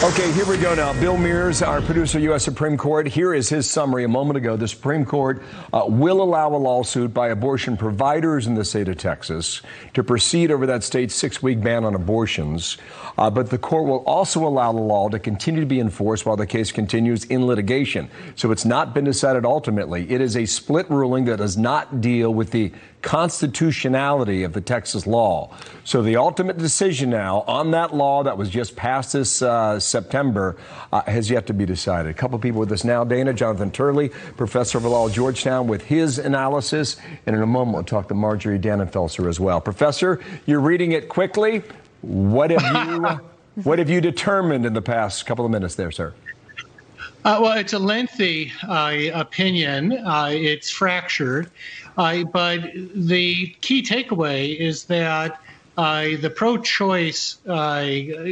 Okay, here we go now. Bill Mears, our producer, U.S. Supreme Court. Here is his summary a moment ago. The Supreme Court uh, will allow a lawsuit by abortion providers in the state of Texas to proceed over that state's six week ban on abortions. Uh, but the court will also allow the law to continue to be enforced while the case continues in litigation. So it's not been decided ultimately. It is a split ruling that does not deal with the constitutionality of the Texas law. So the ultimate decision now on that law that was just passed this uh, September uh, has yet to be decided. A couple people with us now. Dana, Jonathan Turley, professor of law at Georgetown, with his analysis. And in a moment, we'll talk to Marjorie Dannenfelser as well. Professor, you're reading it quickly. What have you, what have you determined in the past couple of minutes there, sir? Uh, well, it's a lengthy uh, opinion. Uh, it's fractured. Uh, but the key takeaway is that uh, the pro choice uh,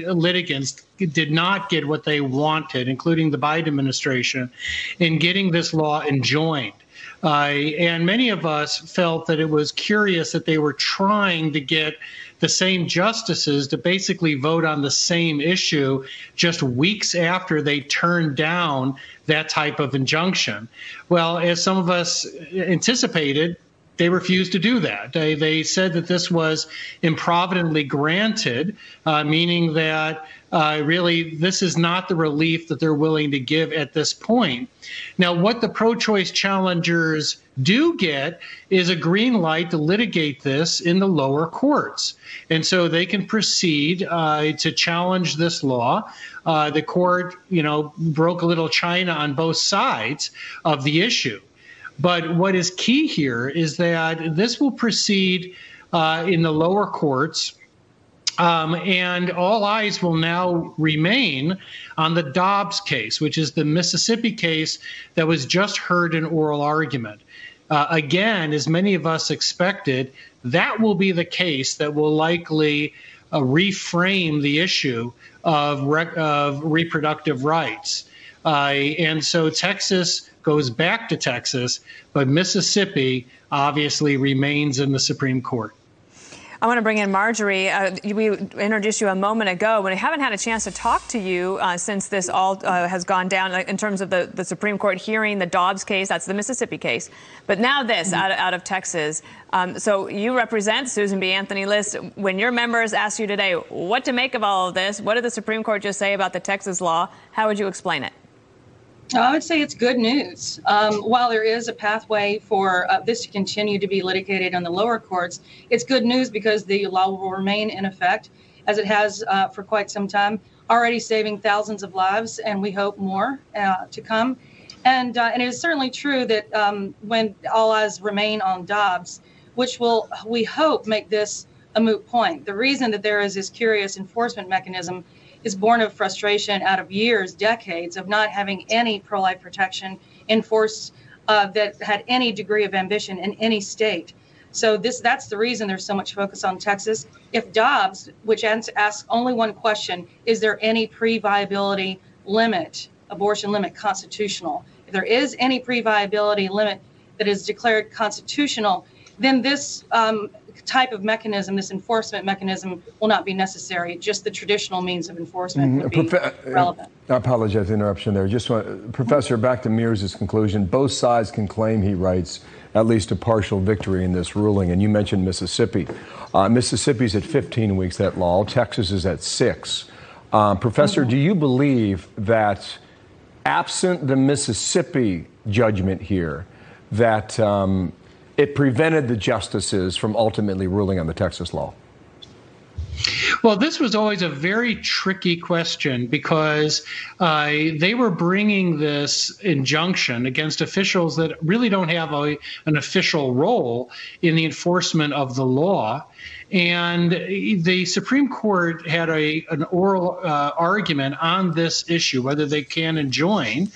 litigants did not get what they wanted, including the Biden administration, in getting this law enjoined. Uh, and many of us felt that it was curious that they were trying to get the same justices to basically vote on the same issue just weeks after they turned down that type of injunction. Well, as some of us anticipated, they refused to do that. They, they said that this was improvidently granted, uh, meaning that uh, really this is not the relief that they're willing to give at this point. Now, what the pro choice challengers do get is a green light to litigate this in the lower courts. And so they can proceed uh, to challenge this law. Uh, the court, you know, broke a little china on both sides of the issue. But what is key here is that this will proceed uh, in the lower courts. Um, and all eyes will now remain on the Dobbs case, which is the Mississippi case that was just heard in oral argument. Uh, again, as many of us expected, that will be the case that will likely uh, reframe the issue of, of reproductive rights. Uh, and so Texas goes back to Texas, but Mississippi obviously remains in the Supreme Court. I want to bring in Marjorie. Uh, we introduced you a moment ago. When we haven't had a chance to talk to you uh, since this all uh, has gone down in terms of the, the Supreme Court hearing the Dobbs case, that's the Mississippi case. But now this out, of, out of Texas. Um, so you represent Susan B. Anthony List. When your members ask you today what to make of all of this, what did the Supreme Court just say about the Texas law? How would you explain it? I would say it's good news. Um, while there is a pathway for uh, this to continue to be litigated on the lower courts, it's good news because the law will remain in effect as it has uh, for quite some time, already saving thousands of lives, and we hope more uh, to come. And, uh, and it is certainly true that um, when all eyes remain on Dobbs, which will, we hope, make this a moot point. The reason that there is this curious enforcement mechanism is born of frustration out of years, decades of not having any pro life protection enforced uh, that had any degree of ambition in any state. So this that's the reason there's so much focus on Texas. If Dobbs, which asks only one question, is there any pre-viability limit, abortion limit constitutional? If there is any pre-viability limit that is declared constitutional, then this um, type of mechanism, this enforcement mechanism, will not be necessary. Just the traditional means of enforcement mm, would be Profe- relevant. I apologize for the interruption there. Just want, Professor, back to Mears' conclusion. Both sides can claim, he writes, at least a partial victory in this ruling. And you mentioned Mississippi. Uh, Mississippi's at 15 weeks, that law. Texas is at six. Uh, Professor, mm-hmm. do you believe that absent the Mississippi judgment here, that um, it prevented the justices from ultimately ruling on the Texas law? Well, this was always a very tricky question because uh, they were bringing this injunction against officials that really don't have a, an official role in the enforcement of the law. And the Supreme Court had a, an oral uh, argument on this issue, whether they can enjoin.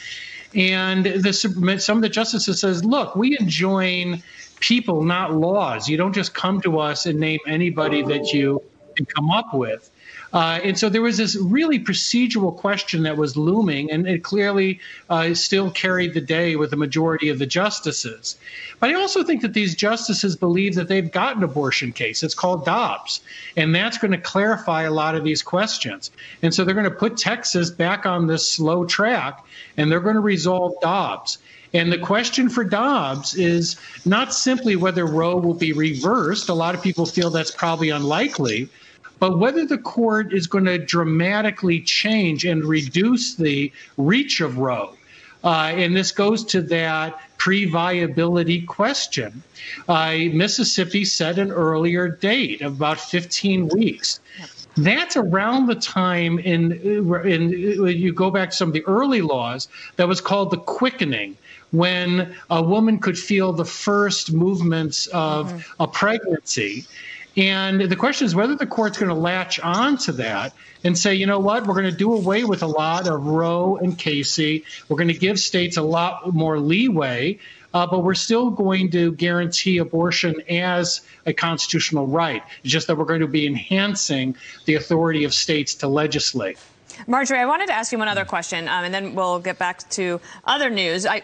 And the, some of the justices says, look, we enjoin people, not laws. You don't just come to us and name anybody that you can come up with. Uh, and so there was this really procedural question that was looming, and it clearly uh, still carried the day with the majority of the justices. But I also think that these justices believe that they've got an abortion case. It's called Dobbs, and that's going to clarify a lot of these questions. And so they're going to put Texas back on this slow track, and they're going to resolve Dobbs. And the question for Dobbs is not simply whether Roe will be reversed. A lot of people feel that's probably unlikely but whether the court is going to dramatically change and reduce the reach of Roe. Uh, and this goes to that pre viability question. Uh, Mississippi set an earlier date of about 15 weeks. That's around the time in, in you go back to some of the early laws that was called the quickening, when a woman could feel the first movements of mm-hmm. a pregnancy. And the question is whether the court's going to latch on to that and say, you know what, we're going to do away with a lot of Roe and Casey. We're going to give states a lot more leeway, uh, but we're still going to guarantee abortion as a constitutional right. It's just that we're going to be enhancing the authority of states to legislate. Marjorie, I wanted to ask you one other question, um, and then we'll get back to other news. I,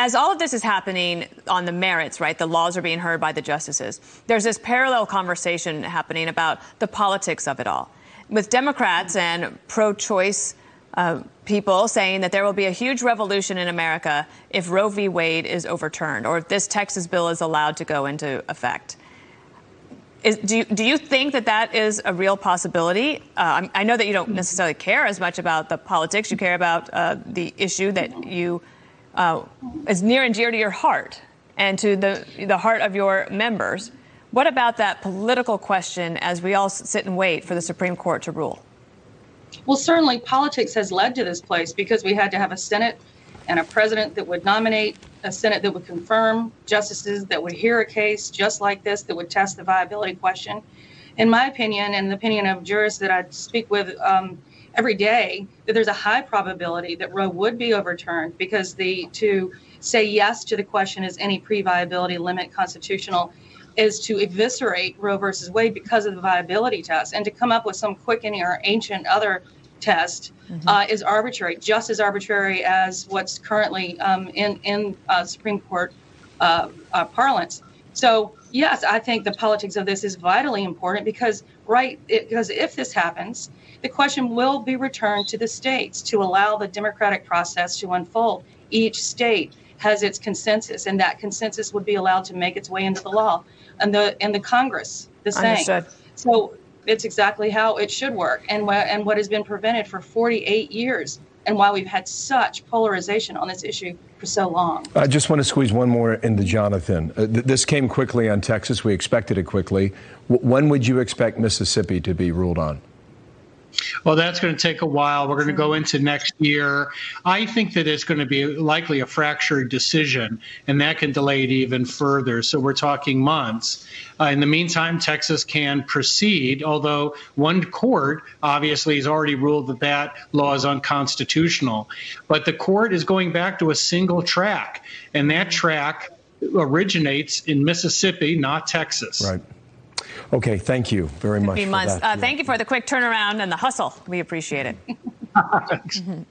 as all of this is happening on the merits, right, the laws are being heard by the justices, there's this parallel conversation happening about the politics of it all. With Democrats and pro choice uh, people saying that there will be a huge revolution in America if Roe v. Wade is overturned or if this Texas bill is allowed to go into effect. Is, do, you, do you think that that is a real possibility? Uh, I know that you don't necessarily care as much about the politics. You care about uh, the issue that you uh, is near and dear to your heart and to the, the heart of your members. What about that political question as we all sit and wait for the Supreme Court to rule? Well, certainly politics has led to this place because we had to have a Senate and a president that would nominate, a Senate that would confirm, justices that would hear a case just like this that would test the viability question. In my opinion, and the opinion of jurists that I speak with, um, every day that there's a high probability that Roe would be overturned because the to say yes to the question is any pre-viability limit constitutional is to eviscerate Roe versus Wade because of the viability test and to come up with some quickening or ancient other test mm-hmm. uh, is arbitrary, just as arbitrary as what's currently um, in in uh, Supreme Court uh, uh parlance. So yes, I think the politics of this is vitally important because right it, because if this happens, the question will be returned to the states to allow the democratic process to unfold. Each state has its consensus, and that consensus would be allowed to make its way into the law, and the and the Congress the same. Understood. So it's exactly how it should work, and what and what has been prevented for 48 years, and why we've had such polarization on this issue for so long. I just want to squeeze one more into Jonathan. Uh, th- this came quickly on Texas. We expected it quickly. W- when would you expect Mississippi to be ruled on? Well, that's going to take a while. We're going to go into next year. I think that it's going to be likely a fractured decision, and that can delay it even further. So we're talking months. Uh, in the meantime, Texas can proceed, although one court obviously has already ruled that that law is unconstitutional. But the court is going back to a single track, and that track originates in Mississippi, not Texas. Right. Okay, thank you very much. months. Uh, thank you for the quick turnaround and the hustle. We appreciate it.